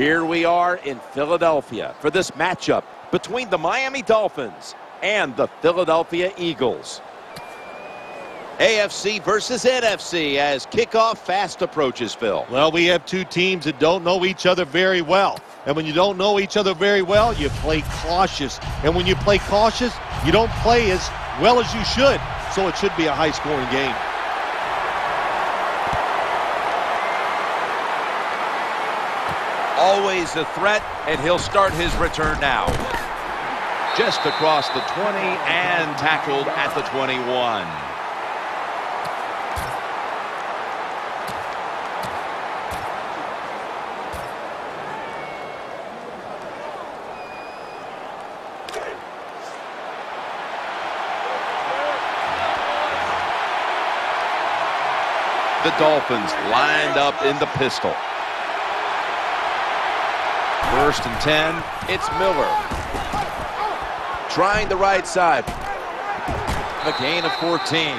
Here we are in Philadelphia for this matchup between the Miami Dolphins and the Philadelphia Eagles. AFC versus NFC as kickoff fast approaches, Phil. Well, we have two teams that don't know each other very well. And when you don't know each other very well, you play cautious. And when you play cautious, you don't play as well as you should. So it should be a high-scoring game. Always a threat, and he'll start his return now. Just across the 20 and tackled at the 21. The Dolphins lined up in the pistol. First and 10, it's Miller. Trying the right side. A gain of 14.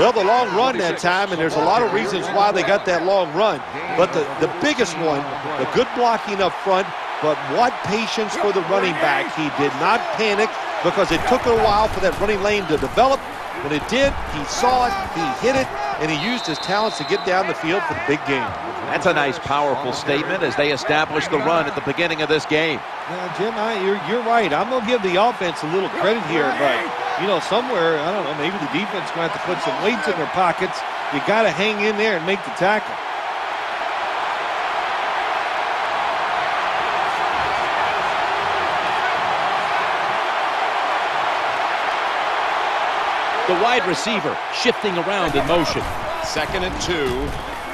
Well, the long run that time, and there's a lot of reasons why they got that long run. But the, the biggest one, the good blocking up front, but what patience for the running back. He did not panic because it took a while for that running lane to develop. When it did, he saw it, he hit it, and he used his talents to get down the field for the big game. That's a nice, powerful statement as they establish the run at the beginning of this game. Yeah, Jim, I, you're, you're right. I'm going to give the offense a little credit here, but, you know, somewhere, I don't know, maybe the defense going to have to put some weights in their pockets. You got to hang in there and make the tackle. The wide receiver shifting around in motion. Second and two.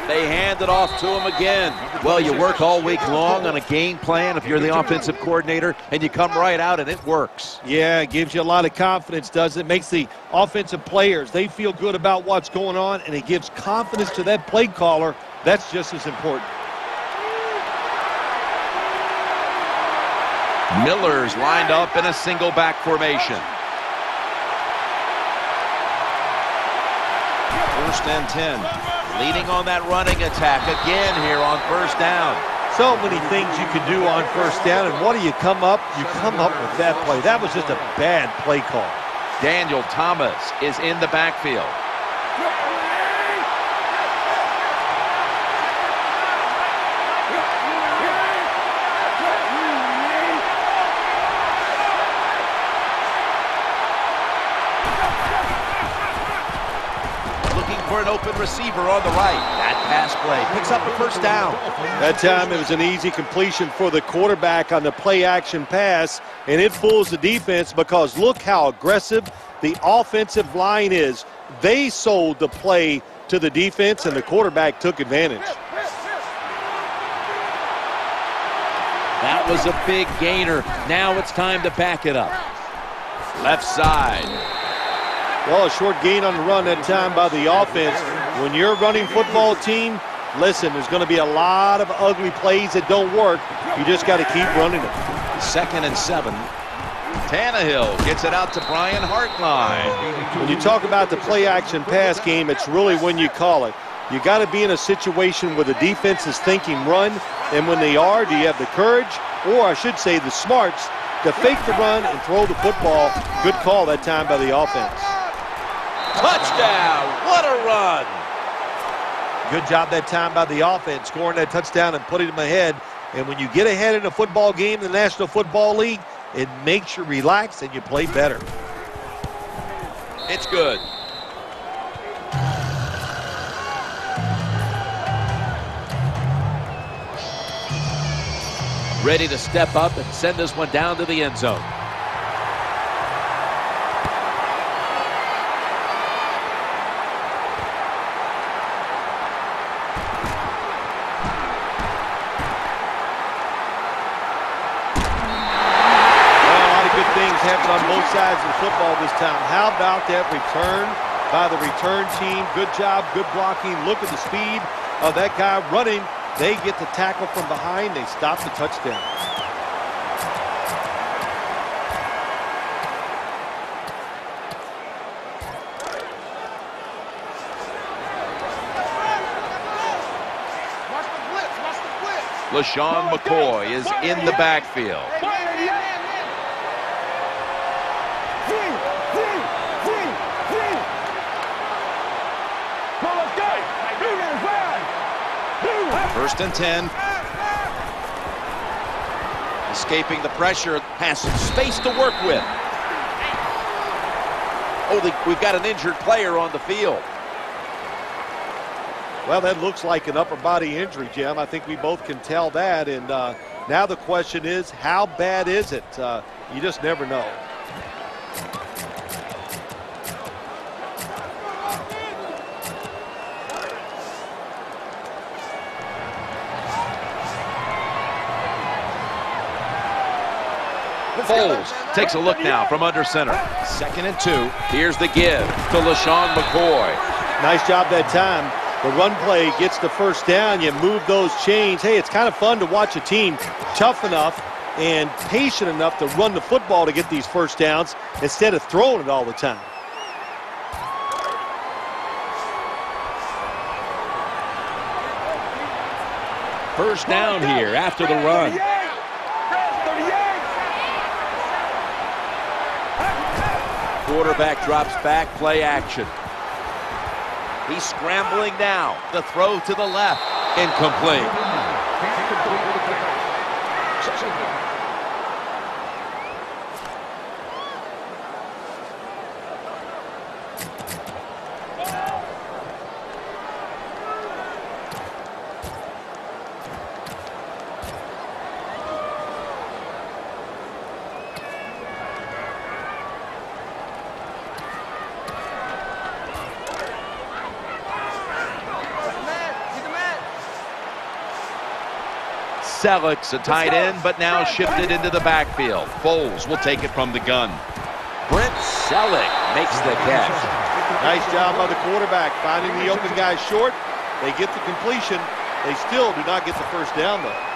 They hand it off to him again. Well, you work all week long on a game plan if you're the offensive coordinator, and you come right out and it works. Yeah, it gives you a lot of confidence, does it? Makes the offensive players, they feel good about what's going on, and it gives confidence to that play caller. That's just as important. Miller's lined up in a single back formation. First and 10. Leading on that running attack again here on first down. So many things you can do on first down, and what do you come up? You come up with that play. That was just a bad play call. Daniel Thomas is in the backfield. An open receiver on the right. That pass play picks up a first down. That time it was an easy completion for the quarterback on the play action pass, and it fools the defense because look how aggressive the offensive line is. They sold the play to the defense, and the quarterback took advantage. That was a big gainer. Now it's time to back it up. Left side. Well, a short gain on the run that time by the offense. When you're a running football team, listen, there's going to be a lot of ugly plays that don't work. You just got to keep running them. Second and seven. Tannehill gets it out to Brian Hartline. When you talk about the play action pass game, it's really when you call it. You got to be in a situation where the defense is thinking run, and when they are, do you have the courage, or I should say the smarts, to fake the run and throw the football? Good call that time by the offense. Touchdown! What a run! Good job that time by the offense, scoring that touchdown and putting them ahead. And when you get ahead in a football game in the National Football League, it makes you relax and you play better. It's good. Ready to step up and send this one down to the end zone. Football this time. How about that return by the return team? Good job, good blocking. Look at the speed of that guy running. They get the tackle from behind. They stop the touchdown. LeSean McCoy is in the backfield. First and 10. Escaping the pressure, has some space to work with. Oh, we've got an injured player on the field. Well, that looks like an upper body injury, Jim. I think we both can tell that. And uh, now the question is, how bad is it? Uh, you just never know. Foles takes a look now from under center. Second and two. Here's the give to LeSean McCoy. Nice job that time. The run play gets the first down. You move those chains. Hey, it's kind of fun to watch a team tough enough and patient enough to run the football to get these first downs instead of throwing it all the time. First down here after the run. Quarterback drops back, play action. He's scrambling now. The throw to the left. Incomplete. Celek's a tight end, but now shifted into the backfield. Foles will take it from the gun. Brent Celek makes the catch. Nice job by the quarterback finding the open guy short. They get the completion. They still do not get the first down, though.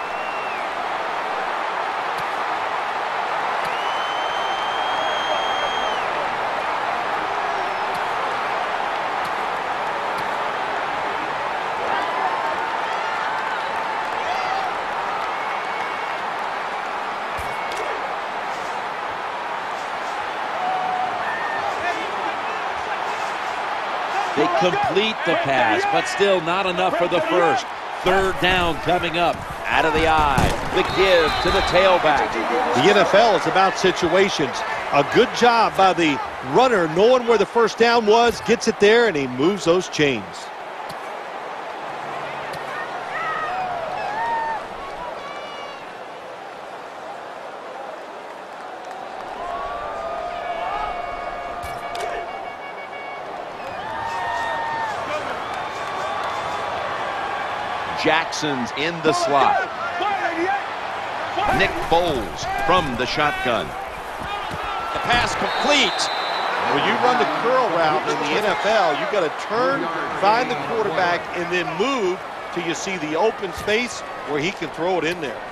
Complete the pass, but still not enough for the first. Third down coming up. Out of the eye. The give to the tailback. The NFL is about situations. A good job by the runner knowing where the first down was, gets it there, and he moves those chains. Jackson's in the slot. Nick Foles from the shotgun. The pass complete. When you run the curl route in the NFL, you've got to turn, find the quarterback, and then move till you see the open space where he can throw it in there.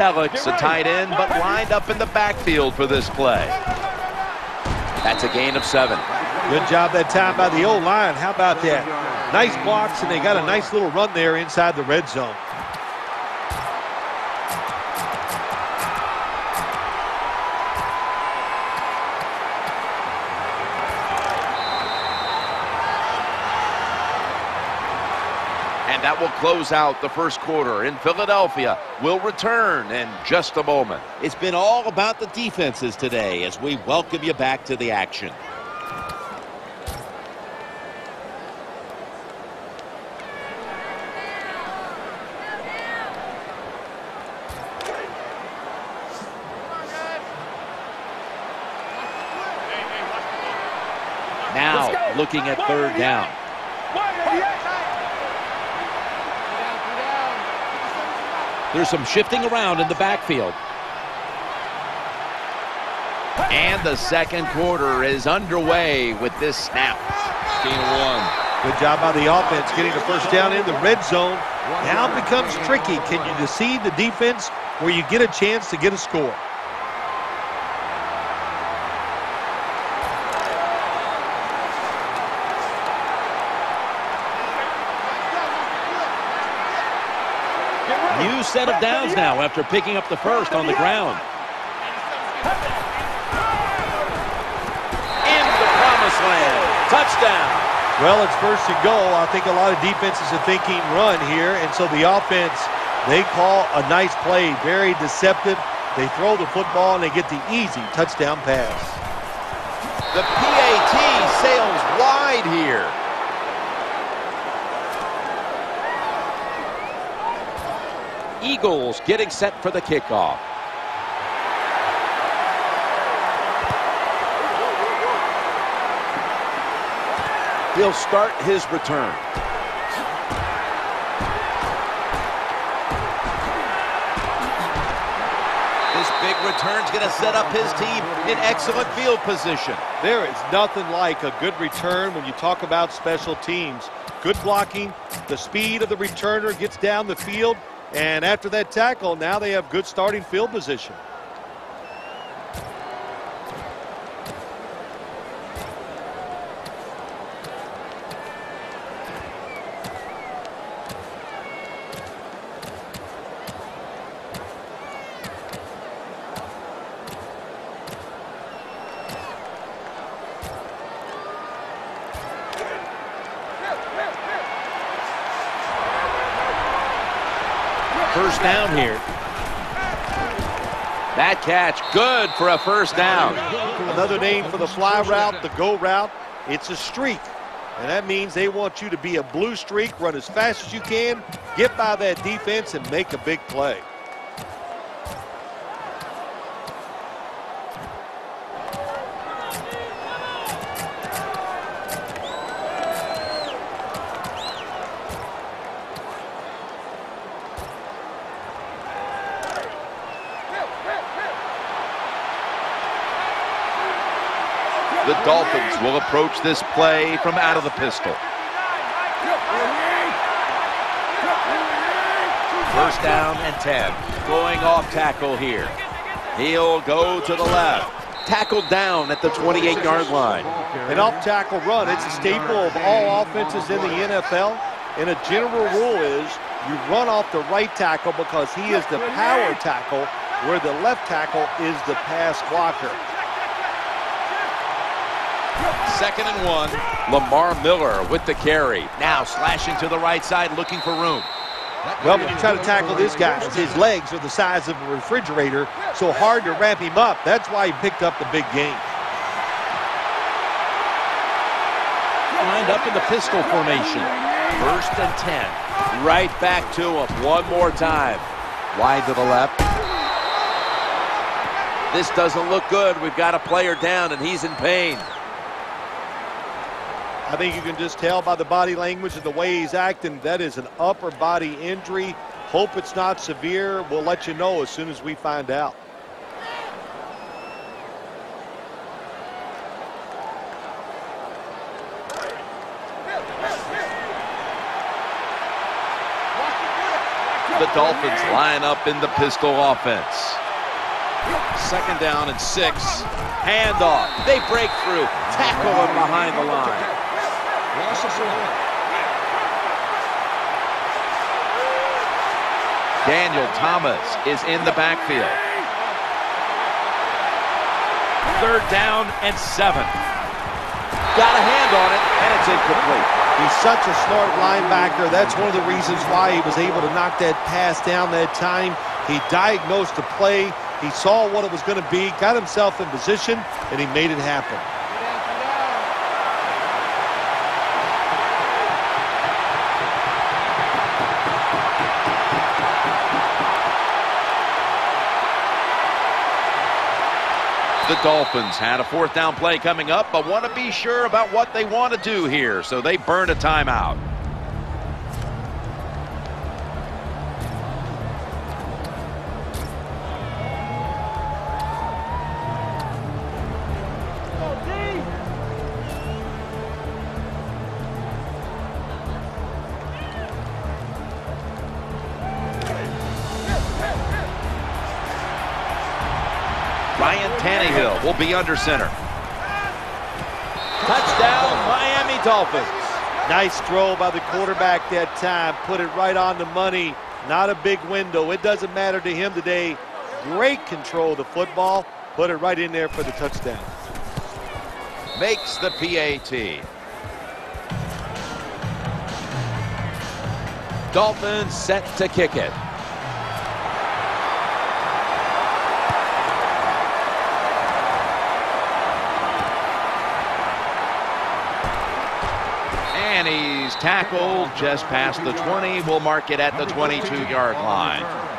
Celek's a tight end, but lined up in the backfield for this play. That's a gain of seven. Good job that time by the old line. How about that? Nice blocks, and they got a nice little run there inside the red zone. And that will close out the first quarter. In Philadelphia We'll return in just a moment. It's been all about the defenses today as we welcome you back to the action. Now looking at third down. There's some shifting around in the backfield. And the second quarter is underway with this snap. Gain one. Good job by the offense getting the first down in the red zone. Now it becomes tricky. Can you deceive the defense where you get a chance to get a score? Set of downs now after picking up the first on the ground. In the promised land. Touchdown. Well, it's first and goal. I think a lot of defenses are thinking run here, and so the offense, they call a nice play, very deceptive. They throw the football, and they get the easy touchdown pass. The PAT sails wide here. Eagles getting set for the kickoff. He'll start his return. This big return's going to set up his team in excellent field position. There is nothing like a good return when you talk about special teams. Good blocking, the speed of the returner gets down the field, and after that tackle, now they have good starting field position. First down here. That catch, good for a first down. Another name for the fly route, the go route, it's a streak. And that means they want you to be a blue streak, run as fast as you can, get by that defense, and make a big play. Will approach this play from out of the pistol. First down and 10. Going off tackle here. He'll go to the left. Tackled down at the 28-yard line. An off-tackle run, it's a staple of all offenses in the NFL. And a general rule is you run off the right tackle because he is the power tackle, where the left tackle is the pass blocker. Second and one. Lamar Miller with the carry. Now slashing to the right side, looking for room. Well, when you try to tackle this guy, his legs are the size of a refrigerator, so hard to wrap him up. That's why he picked up the big game. Lined up in the pistol formation. First and 10. Right back to him one more time. Wide to the left. This doesn't look good. We've got a player down, and he's in pain. I think you can just tell by the body language and the way he's acting that is an upper body injury. Hope it's not severe. We'll let you know as soon as we find out. The Dolphins line up in the pistol offense. Second down and six. Handoff. They break through. Tackle him behind the line. Daniel Thomas is in the backfield. Third down and seven. Got a hand on it, and it's incomplete. He's such a smart linebacker. That's one of the reasons why he was able to knock that pass down that time. He diagnosed the play. He saw what it was going to be, got himself in position, and he made it happen. The Dolphins had a fourth down play coming up, but want to be sure about what they want to do here, so they burn a timeout. Be under center. Touchdown, Miami Dolphins. Nice throw by the quarterback that time. Put it right on the money. Not a big window. It doesn't matter to him today. Great control of the football. Put it right in there for the touchdown. Makes the PAT. Dolphins set to kick it. He's tackled just past the 20. We'll mark it at the 22-yard line.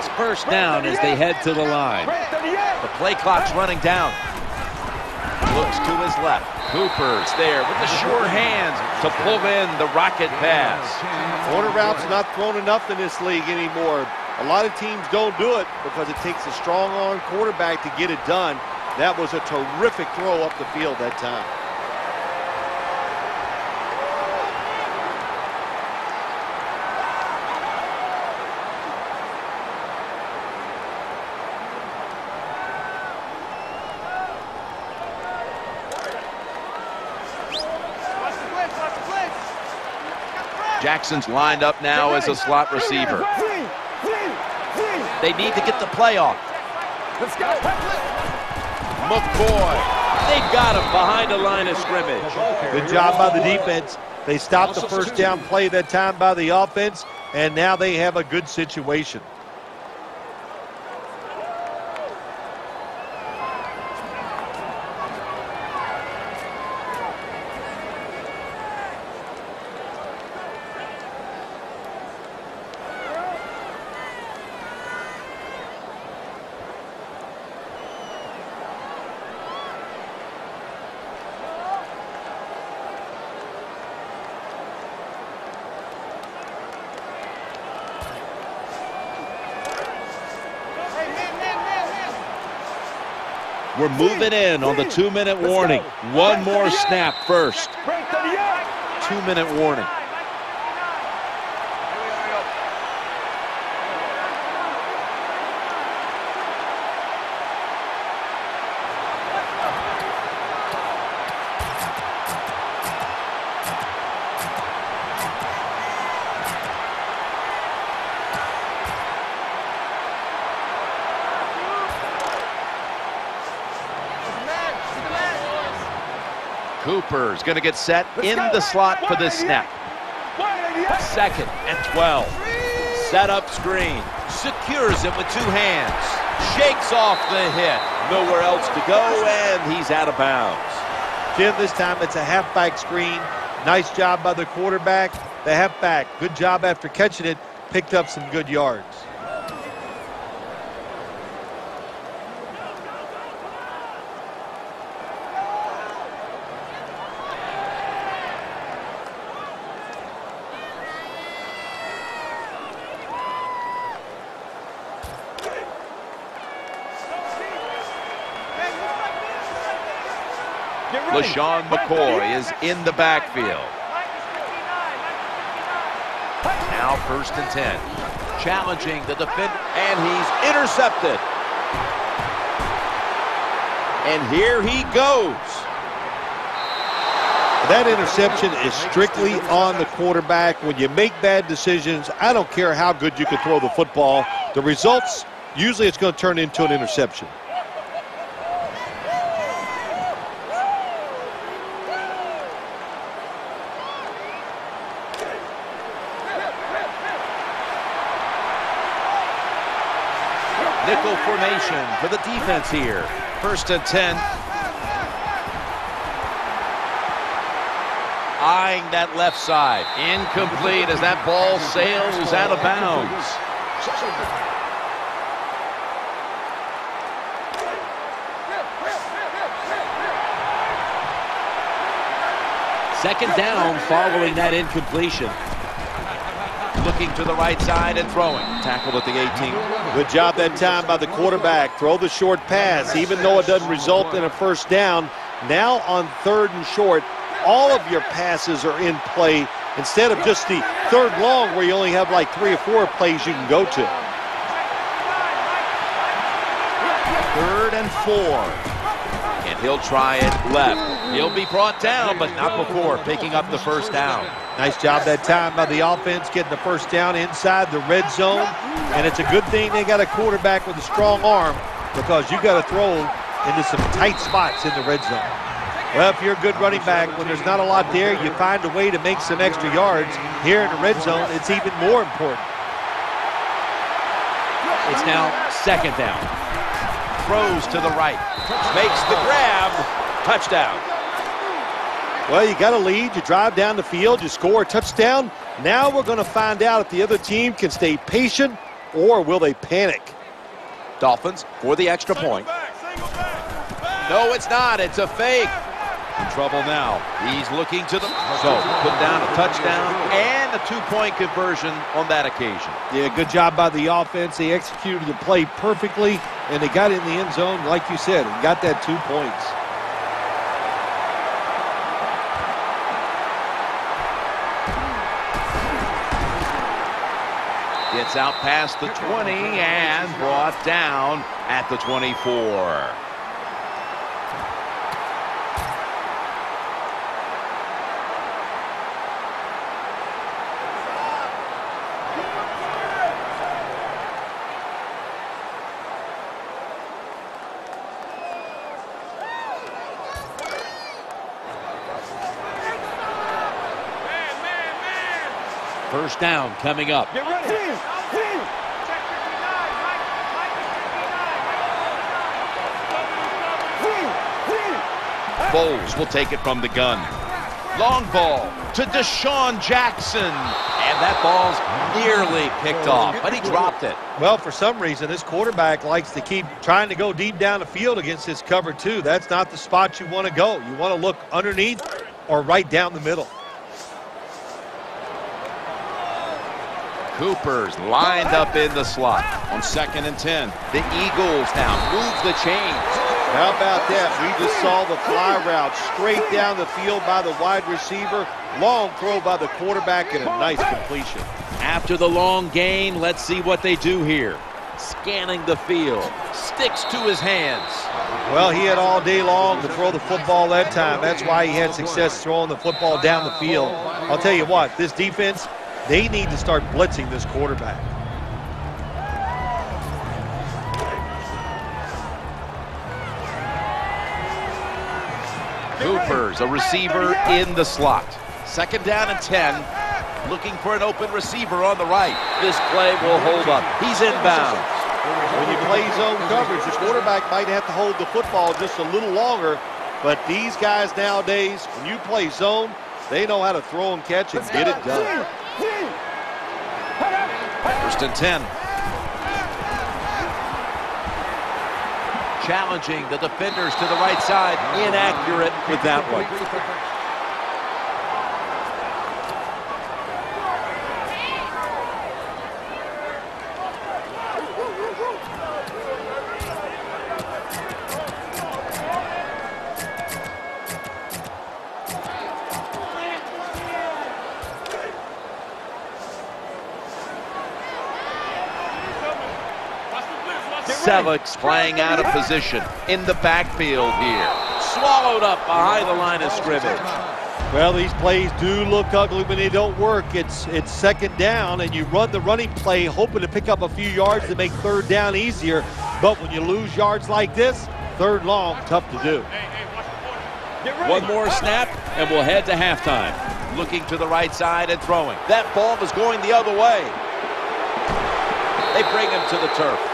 It's first down as they head to the line. The play clock's running down. Looks to his left. Cooper's there with the sure hands to pull in the rocket pass. Corner routes not thrown enough in this league anymore. A lot of teams don't do it because it takes a strong arm quarterback to get it done. That was a terrific throw up the field that time. Jackson's lined up now as a slot receiver. They need to get the play off. McCoy. They've got him behind the line of scrimmage. Good job by the defense. They stopped the first down play that time by the offense, and now they have a good situation. We're moving in on the two-minute warning. One more snap first. Two-minute warning. Cooper's going to get set in the slot for this snap. Second and 12. Set up screen. Secures it with two hands. Shakes off the hit. Nowhere else to go, and he's out of bounds. Jim, this time it's a halfback screen. Nice job by the quarterback. The halfback, good job after catching it, picked up some good yards. LeSean McCoy is in the backfield. Now first and 10. Challenging the defender, and he's intercepted. And here he goes. That interception is strictly on the quarterback. When you make bad decisions, I don't care how good you can throw the football. The results, usually it's going to turn into an interception. for the defense here. First and 10. Eyeing that left side. Incomplete as that ball sails out of bounds. Second down following that incompletion. Looking to the right side and throwing. Tackled at the 18. Good job that time by the quarterback. Throw the short pass, even though it doesn't result in a first down. Now on third and short, all of your passes are in play instead of just the third long where you only have like three or four plays you can go to. Third and four. And he'll try it left. He'll be brought down, but not before picking up the first down. Nice job that time by the offense getting the first down inside the red zone. And it's a good thing they got a quarterback with a strong arm because you got to throw into some tight spots in the red zone. Well, if you're a good running back, when there's not a lot there, you find a way to make some extra yards. Here in the red zone, it's even more important. It's now second down. Throws to the right. Makes the grab. Touchdown. Well, you got a lead. You drive down the field. You score a touchdown. Now we're going to find out if the other team can stay patient or will they panic. Dolphins for the extra point. No, it's not. It's a fake. In trouble now. He's looking to the... So, put down a touchdown and a two-point conversion on that occasion. Yeah, good job by the offense. They executed the play perfectly, and they got in the end zone, like you said, and got that two points. Gets out past the 20 and brought down at the 24. First down coming up. Foles will take it from the gun. Long ball to DeSean Jackson. And that ball's nearly picked off, but he dropped it. Well, for some reason, this quarterback likes to keep trying to go deep down the field against this cover two. That's not the spot you want to go. You want to look underneath or right down the middle. Cooper's lined up in the slot on second and 10. The Eagles now move the chains. How about that? We just saw the fly route straight down the field by the wide receiver. Long throw by the quarterback and a nice completion. After the long gain, let's see what they do here. Scanning the field. Sticks to his hands. Well, he had all day long to throw the football that time. That's why he had success throwing the football down the field. I'll tell you what, this defense, they need to start blitzing this quarterback. Cooper's a receiver in the slot. Second down and 10. Looking for an open receiver on the right. This play will hold up. He's inbound. When you play zone coverage, the quarterback might have to hold the football just a little longer. But these guys nowadays, when you play zone, they know how to throw and catch and get it done. First and 10. Challenging the defenders to the right side. Inaccurate with that one. Celek's playing out of position in the backfield here. Swallowed up behind the line of scrimmage. Well, these plays do look ugly when they don't work. It's it's second down, and you run the running play hoping to pick up a few yards to make third down easier. But when you lose yards like this, third long, tough to do. One more snap, and we'll head to halftime. Looking to the right side and throwing. That ball was going the other way. They bring him to the turf.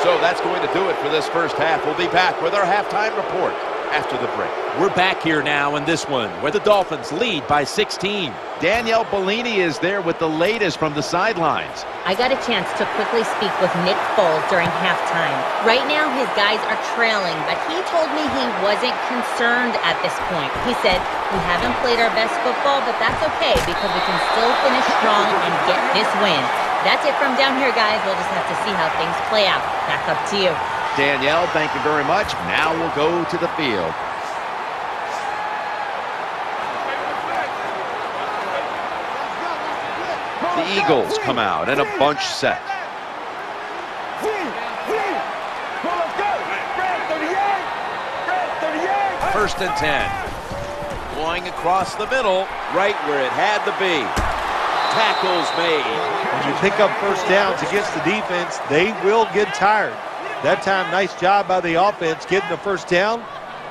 So that's going to do it for this first half. We'll be back with our halftime report after the break. We're back here now in this one where the Dolphins lead by 16. Danielle Bellini is there with the latest from the sidelines. I got a chance to quickly speak with Nick Foles during halftime. Right now, his guys are trailing, but he told me he wasn't concerned at this point. He said, We haven't played our best football, but that's okay because we can still finish strong and get this win. That's it from down here, guys. We'll just have to see how things play out. Back up to you. Danielle, thank you very much. Now we'll go to the field. The Eagles come out in a bunch set. First and 10. Going across the middle, right where it had to be. Tackles made. When you pick up first downs against the defense, they will get tired. That time, nice job by the offense getting the first down,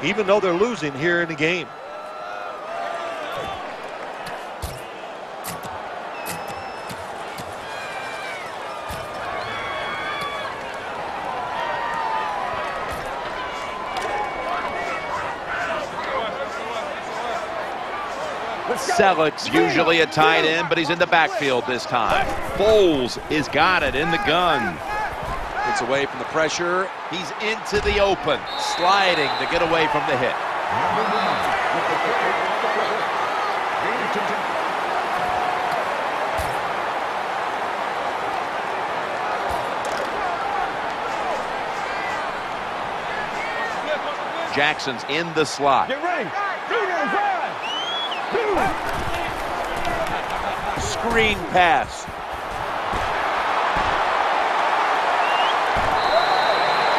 even though they're losing here in the game. Celek's usually a tight end, but he's in the backfield this time. Foles is got it in the gun. Gets away from the pressure. He's into the open, sliding to get away from the hit. Jackson's in the slot. Get ready. Screen pass.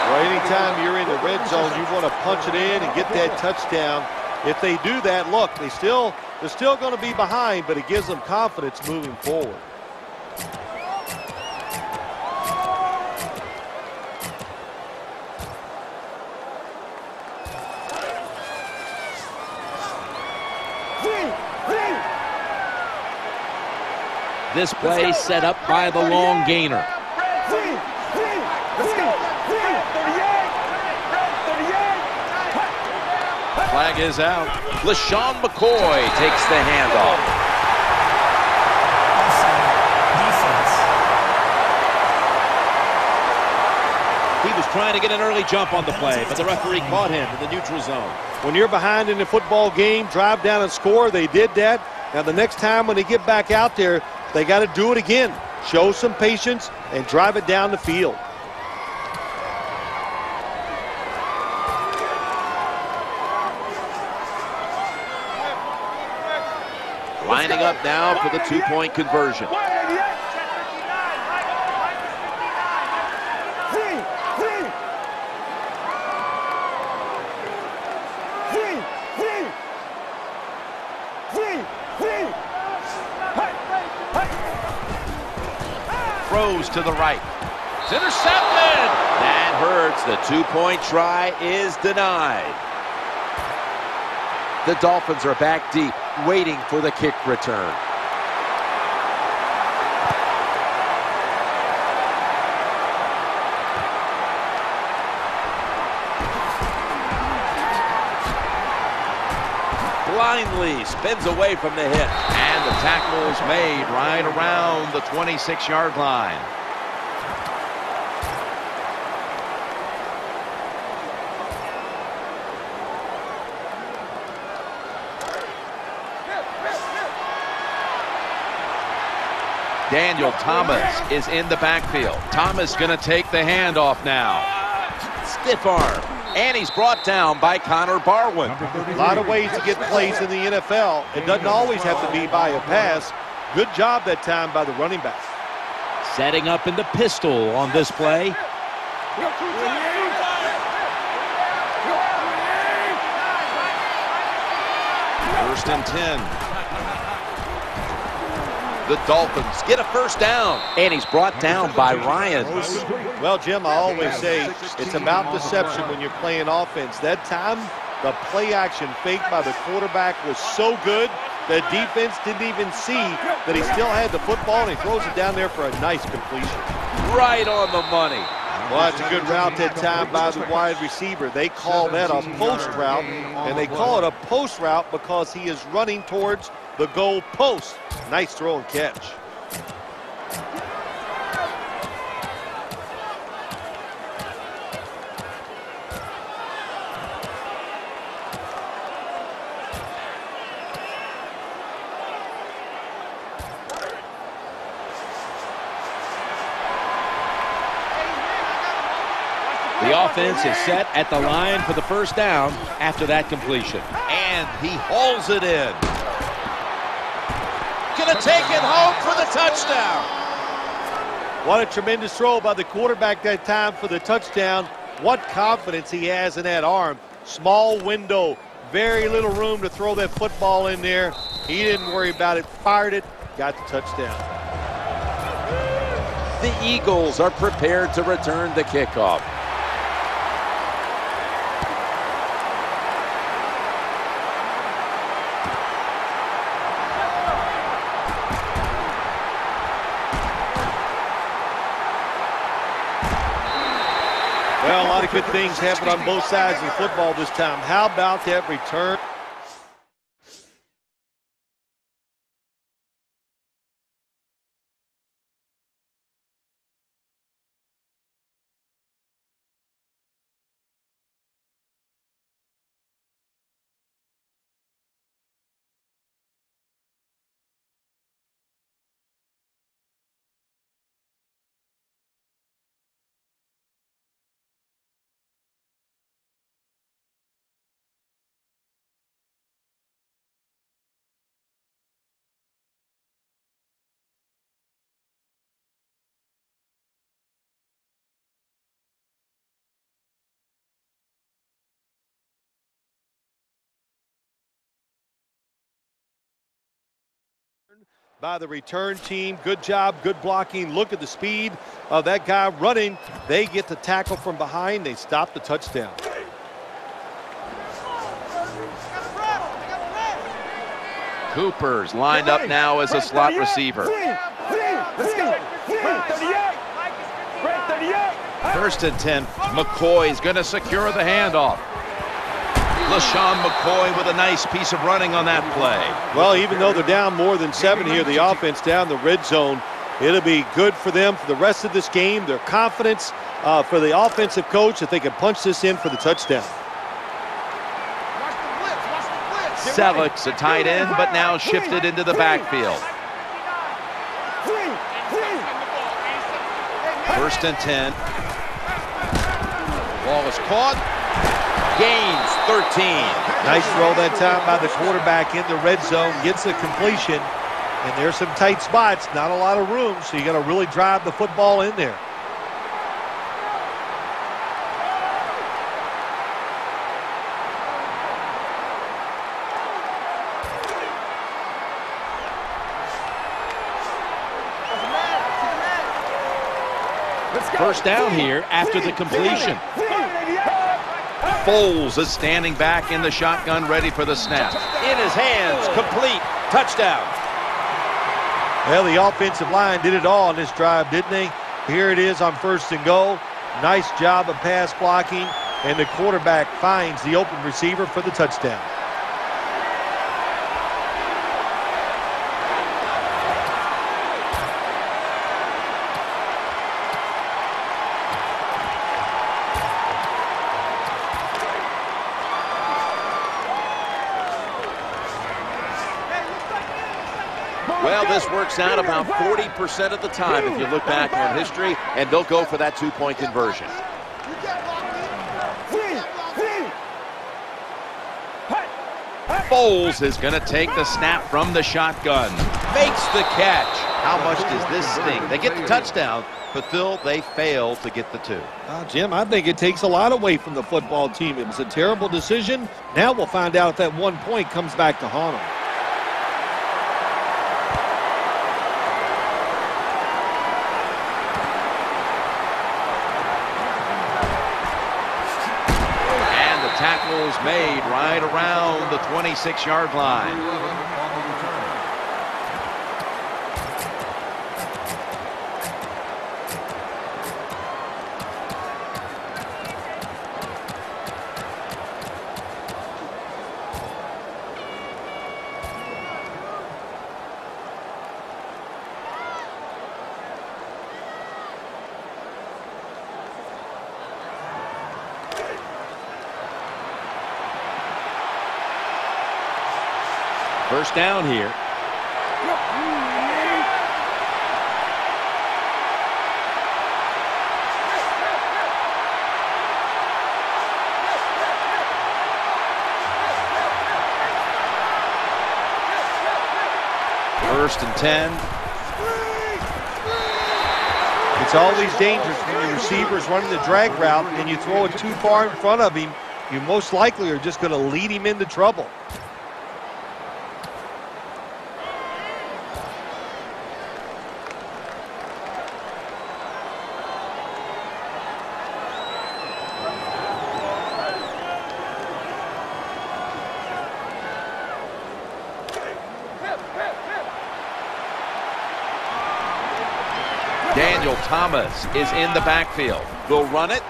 Well, anytime you're in the red zone, you want to punch it in and get that touchdown. If they do that, look, they still they're still going to be behind, but it gives them confidence moving forward. This play set up by the long gainer. Flag is out. LeSean McCoy takes the handoff. He was trying to get an early jump on the play, but the referee caught him in the neutral zone. When you're behind in a football game, drive down and score. They did that. Now, the next time when they get back out there, they got to do it again. Show some patience and drive it down the field. Lining up now for the two-point conversion. Throws to the right. It's intercepted. That hurts. The two-point try is denied. The Dolphins are back deep, waiting for the kick return. Blindly spins away from the hit, and the tackle is made right around the 26-yard line. Daniel Thomas is in the backfield. Thomas going to take the handoff now. Stiff arm. And he's brought down by Connor Barwin. A lot of ways to get plays in the NFL. It doesn't always have to be by a pass. Good job that time by the running back. Setting up in the pistol on this play. First and 10. The Dolphins get a first down. And he's brought down by Ryan. Well, Jim, I always say it's about deception when you're playing offense. That time, the play action fake by the quarterback was so good, the defense didn't even see that he still had the football, and he throws it down there for a nice completion. Right on the money. Well, it's a good route that time by the wide receiver. They call that a post route, and they call it a post route because he is running towards the goal post. Nice throw and catch. The offense is set at the line for the first down after that completion. And he hauls it in. Gonna take it home for the touchdown. What a tremendous throw by the quarterback that time for the touchdown. What confidence he has in that arm. Small window, very little room to throw that football in there. He didn't worry about it, fired it, got the touchdown. The Eagles are prepared to return the kickoff. Good things happen on both sides of football this time. How about that return? By the return team. Good job, good blocking. Look at the speed of that guy running. They get the tackle from behind. They stop the touchdown. Cooper's lined up now as a slot receiver. First and 10. McCoy's going to secure the handoff. LeSean McCoy with a nice piece of running on that play. Well, even though they're down more than seven here, the offense down the red zone, it'll be good for them for the rest of this game. Their confidence uh, for the offensive coach that they can punch this in for the touchdown. Celek's a tight end, but now shifted into the backfield. First and 10. Ball is caught. Gains 13. Nice throw that time by the quarterback in the red zone. Gets a completion. And there's some tight spots. Not a lot of room, so you got to really drive the football in there. First down here after the completion. Foles is standing back in the shotgun, ready for the snap. In his hands, complete, touchdown. Well, the offensive line did it all on this drive, didn't they? Here it is on first and goal. Nice job of pass blocking, and the quarterback finds the open receiver for the touchdown. Works out about 40% of the time if you look back on history, and they'll go for that two-point conversion. Foles is going to take the snap from the shotgun. Makes the catch. How much does this sting? They get the touchdown, but Phil, they fail to get the two. Uh, Jim, I think it takes a lot away from the football team. It was a terrible decision. Now we'll find out if that one point comes back to haunt them. And is made right around the 26-yard line. Down here. First and 10. It's always dangerous when your receiver's running the drag route and you throw it too far in front of him. You most likely are just going to lead him into trouble. Daniel Thomas is in the backfield. They'll run it.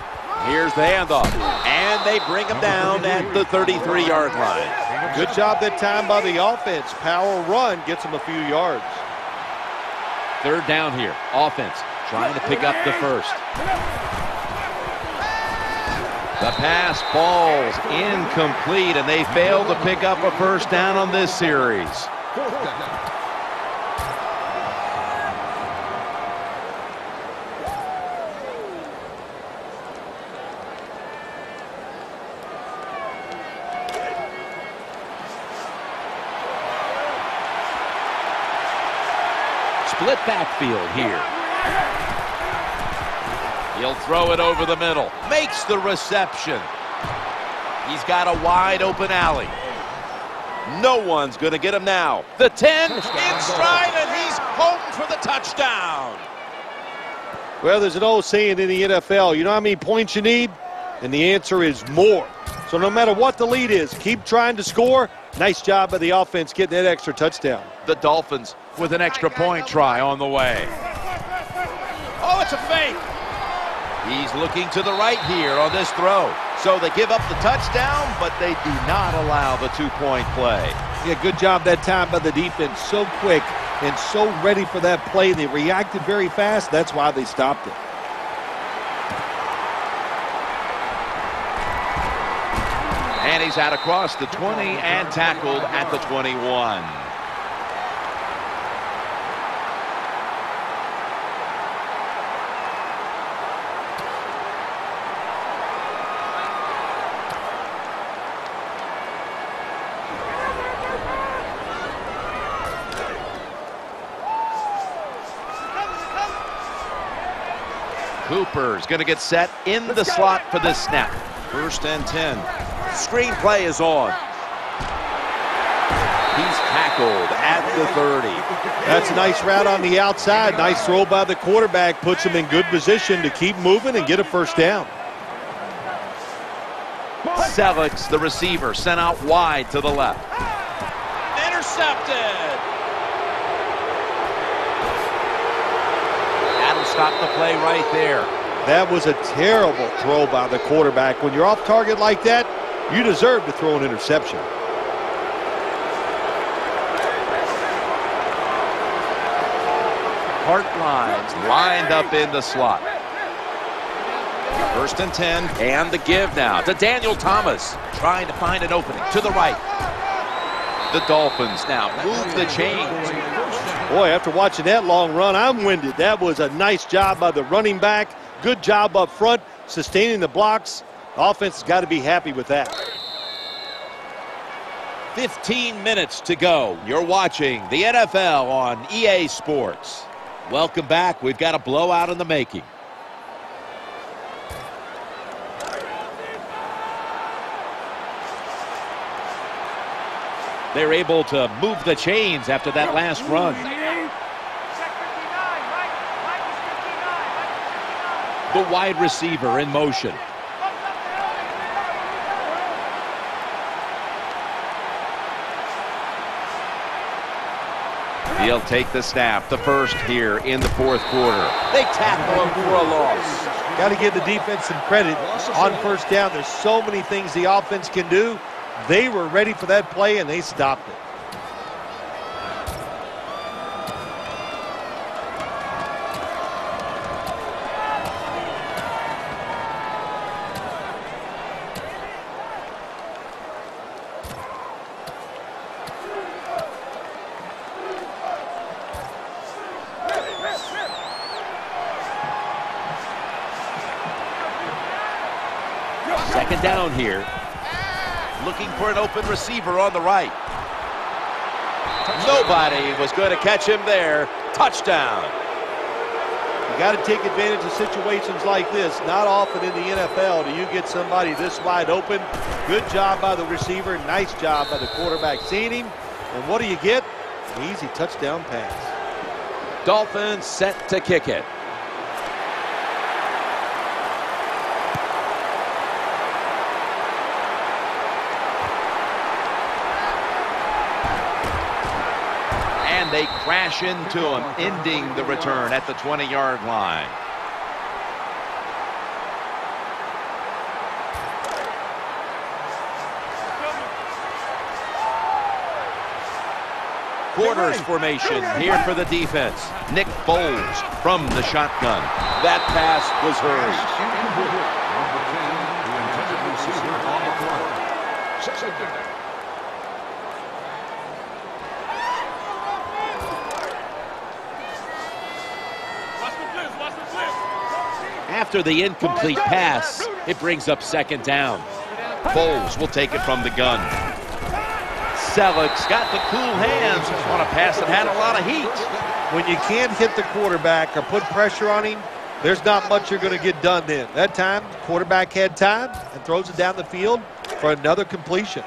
Here's the handoff. And they bring him down at the 33-yard line. Good job that time by the offense. Power run gets him a few yards. Third down here. Offense trying to pick up the first. The pass falls incomplete, and they fail to pick up a first down on this series. Backfield here. He'll throw it over the middle. Makes the reception. He's got a wide open alley. No one's going to get him now. The 10 in stride, and he's home for the touchdown. Well, there's an old saying in the NFL, you know how many points you need? And the answer is more. So no matter what the lead is, keep trying to score. Nice job by the offense getting that extra touchdown. The Dolphins with an extra point try on the way. Oh, it's a fake. He's looking to the right here on this throw. So they give up the touchdown, but they do not allow the two-point play. Yeah, good job that time by the defense. So quick and so ready for that play. They reacted very fast. That's why they stopped it. And he's out across the 20 and tackled at the 21. Cooper's going to get set in the slot for this snap. First and 10. Screen play is on. He's tackled at the 30. That's a nice route on the outside. Nice throw by the quarterback. Puts him in good position to keep moving and get a first down. Celek's the receiver, sent out wide to the left. Intercepted. That'll stop the play right there. That was a terrible throw by the quarterback. When you're off target like that, you deserve to throw an interception. Hart lines lined up in the slot. First and 10, and the give now to Daniel Thomas, trying to find an opening to the right. The Dolphins now move the chains. Boy, after watching that long run, I'm winded. That was a nice job by the running back. Good job up front, sustaining the blocks. Offense has got to be happy with that. 15 minutes to go. You're watching the NFL on EA Sports. Welcome back. We've got a blowout in the making. They're able to move the chains after that last run. The wide receiver in motion. He'll take the snap, the first here in the fourth quarter. They tackle him for a loss. Got to give the defense some credit on first down. There's so many things the offense can do. They were ready for that play, and they stopped it. Open receiver on the right. Nobody was going to catch him there. Touchdown. You got to take advantage of situations like this. Not often in the NFL do you get somebody this wide open. Good job by the receiver. Nice job by the quarterback seeing him. And what do you get? An easy touchdown pass. Dolphins set to kick it. And they crash into him, ending the return at the 20-yard line. Quarters formation here for the defense. Nick Foles from the shotgun. That pass was hers. After the incomplete pass, it brings up second down. Foles will take it from the gun. Celek's got the cool hands on a pass that had a lot of heat. When you can't hit the quarterback or put pressure on him, there's not much you're going to get done then. That time, quarterback had time and throws it down the field for another completion.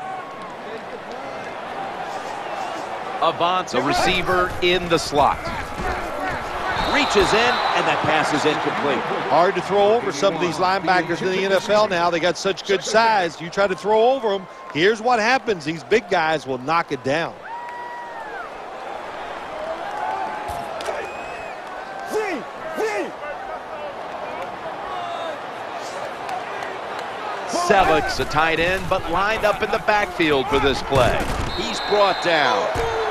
Avant's, a receiver in the slot. Reaches in, and that pass is incomplete. Hard to throw over some of these linebackers in the NFL now. They got such good size. You try to throw over them, here's what happens. These big guys will knock it down. Celek's a tight end, but lined up in the backfield for this play. He's brought down.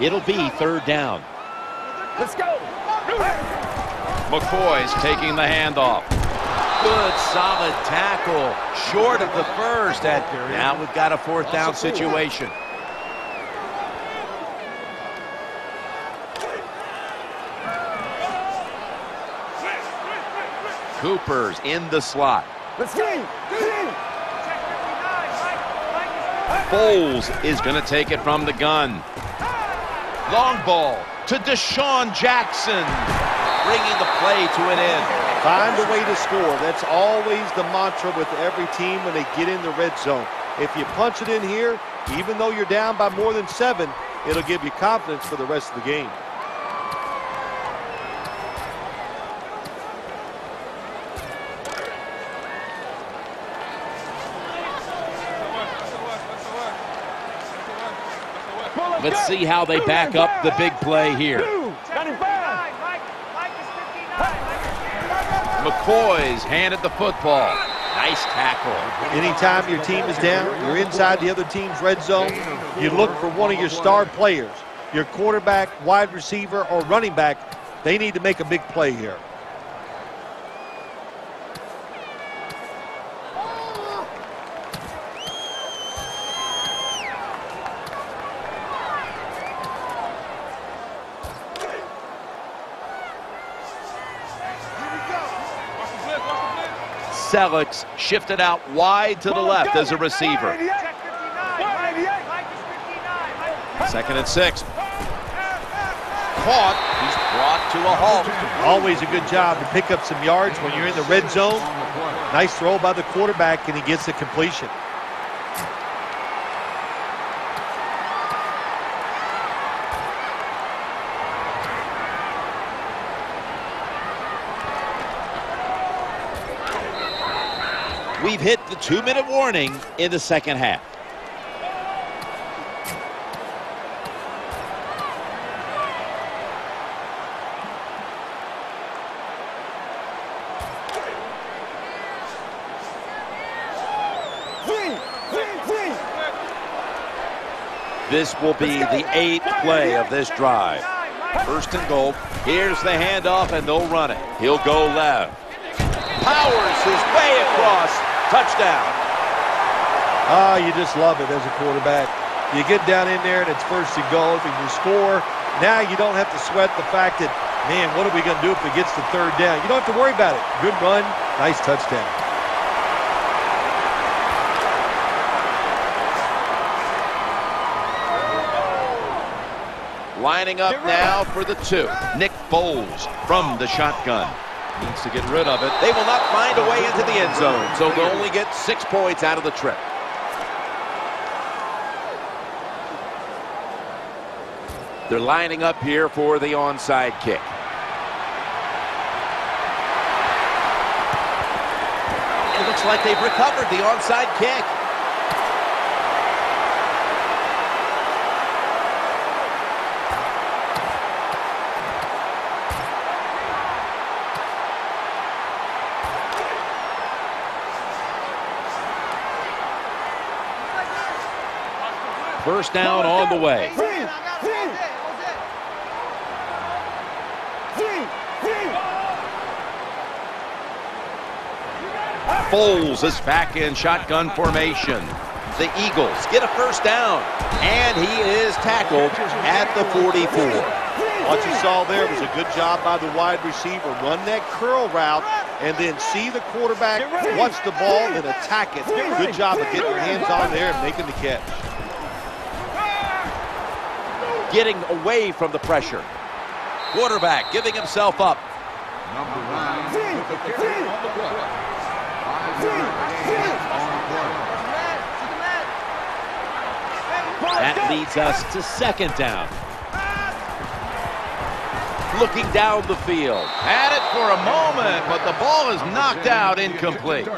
It'll be third down. Let's go. McCoy's taking the handoff. Good, solid tackle. Short of the first. And now we've got a fourth down situation. Cooper's in the slot. Let's go. Foles is going to take it from the gun. Long ball to DeSean Jackson, bringing the play to an end. Find a way to score. That's always the mantra with every team when they get in the red zone. If you punch it in here, even though you're down by more than seven, it'll give you confidence for the rest of the game. Let's see how they back up the big play here. McCoy's handed the football. Nice tackle. Anytime your team is down, you're inside the other team's red zone, you look for one of your star players, your quarterback, wide receiver, or running back. They need to make a big play here. Celek's shifted out wide to the left as a receiver. Second and six. Caught. He's brought to a halt. Always a good job to pick up some yards when you're in the red zone. Nice throw by the quarterback, and he gets the completion. We've hit the two-minute warning in the second half. This will be the eighth play of this drive. First and goal. Here's the handoff, and they'll run it. He'll go left. powers his way across. Touchdown. Ah, you just love it as a quarterback. You get down in there and it's first and goal. If you score, now you don't have to sweat the fact that, man, what are we going to do if it gets to third down? You don't have to worry about it. Good run, nice touchdown. Lining up now for the two. Nick Foles from the shotgun. Needs to get rid of it. They will not find a way into the end zone, so they'll only get six points out of the trip. They're lining up here for the onside kick. It looks like they've recovered the onside kick. First down on the way. Foles is back in shotgun formation. The Eagles get a first down, and he is tackled at the 44. What you saw there was a good job by the wide receiver. Run that curl route and then see the quarterback, watch the ball, then attack it. Good job of getting your hands on there and making the catch. Getting away from the pressure. Quarterback giving himself up. That leads us to second down. Looking down the field. Had it for a moment, but the ball is knocked out incomplete.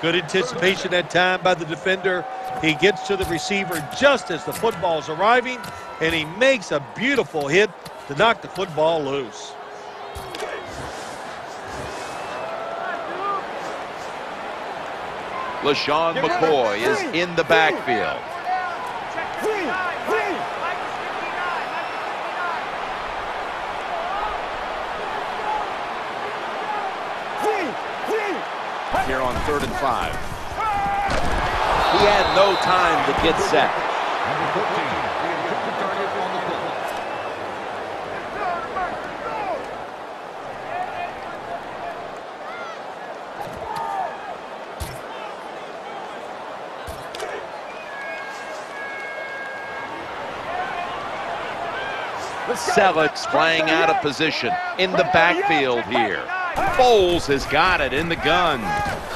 Good anticipation that time by the defender. He gets to the receiver just as the football is arriving, and he makes a beautiful hit to knock the football loose. LeSean McCoy is in the backfield. Here on third and five. He had no time to get set. Celek's playing out of position in the backfield here. Foles has got it in the gun.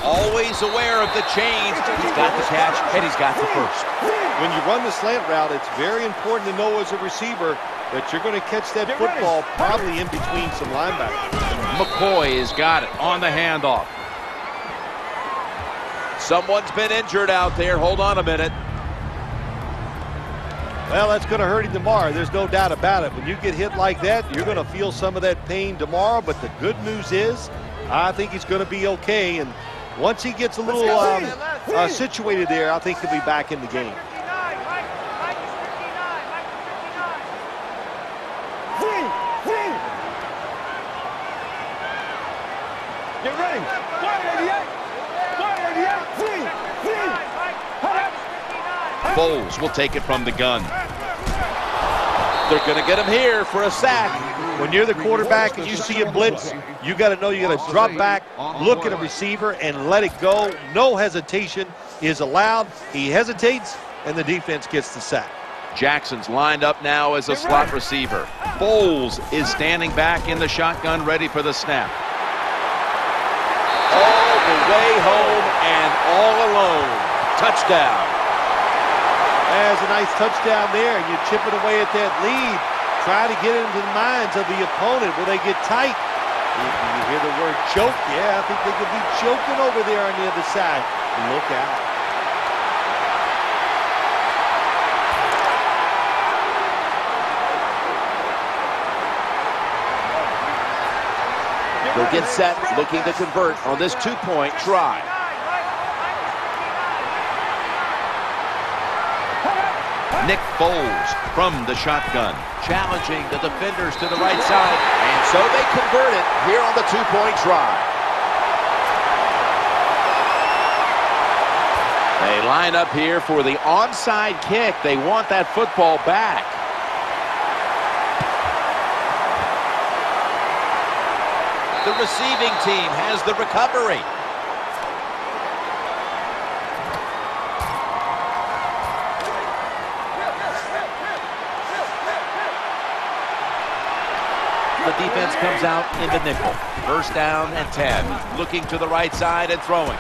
Always aware of the change. He's got the catch, and he's got the first. When you run the slant route, it's very important to know as a receiver that you're going to catch that football probably in between some linebackers. McCoy has got it on the handoff. Someone's been injured out there. Hold on a minute. Well, that's going to hurt him tomorrow. There's no doubt about it. When you get hit like that, you're going to feel some of that pain tomorrow. But the good news is, I think he's going to be okay. And once he gets a little um, uh, situated there, I think he'll be back in the game. Get ready. 188. Foles will take it from the gun. They're going to get him here for a sack. When you're the quarterback and you see a blitz, you got to know you got to drop back, look at a receiver, and let it go. No hesitation is allowed. He hesitates, and the defense gets the sack. Jackson's lined up now as a slot receiver. Foles is standing back in the shotgun, ready for the snap. All the way home and all alone. Touchdown. There's a nice touchdown there. You chip it away at that lead. Try to get into the minds of the opponent. Will they get tight? You, you hear the word choke? Yeah, I think they could be choking over there on the other side. Look out. They'll get set, looking to convert on this two-point try. Nick Foles from the shotgun. Challenging the defenders to the right side. And so they convert it here on the two-point try. They line up here for the onside kick. They want that football back. The receiving team has the recovery. The defense comes out in the nickel. First down and 10. Looking to the right side and throwing.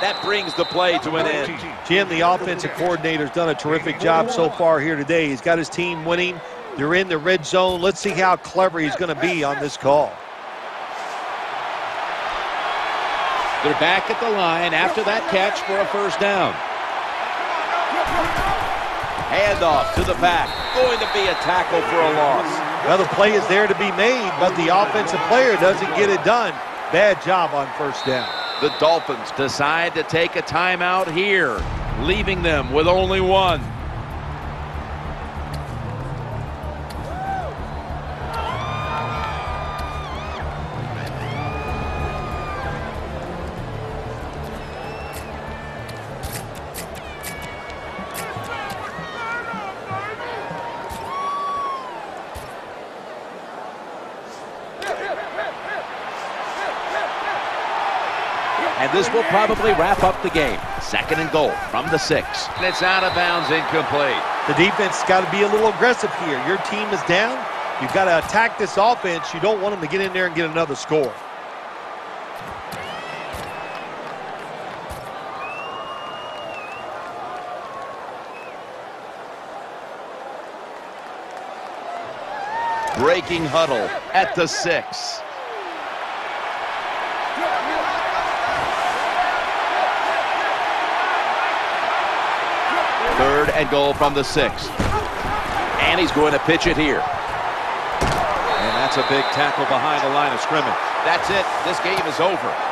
That brings the play to an end. Jim, the offensive coordinator's done a terrific job so far here today. He's got his team winning. They're in the red zone. Let's see how clever he's going to be on this call. They're back at the line after that catch for a first down. Handoff to the back. Going to be a tackle for a loss. Well, the play is there to be made, but the offensive player doesn't get it done. Bad job on first down. The Dolphins decide to take a timeout here, leaving them with only one. Probably wrap up the game. Second and goal from the six. And it's out of bounds, incomplete. The defense has got to be a little aggressive here. Your team is down. You've got to attack this offense. You don't want them to get in there and get another score. Breaking huddle at the six. Third and goal from the six. And he's going to pitch it here. And that's a big tackle behind the line of scrimmage. That's it. This game is over.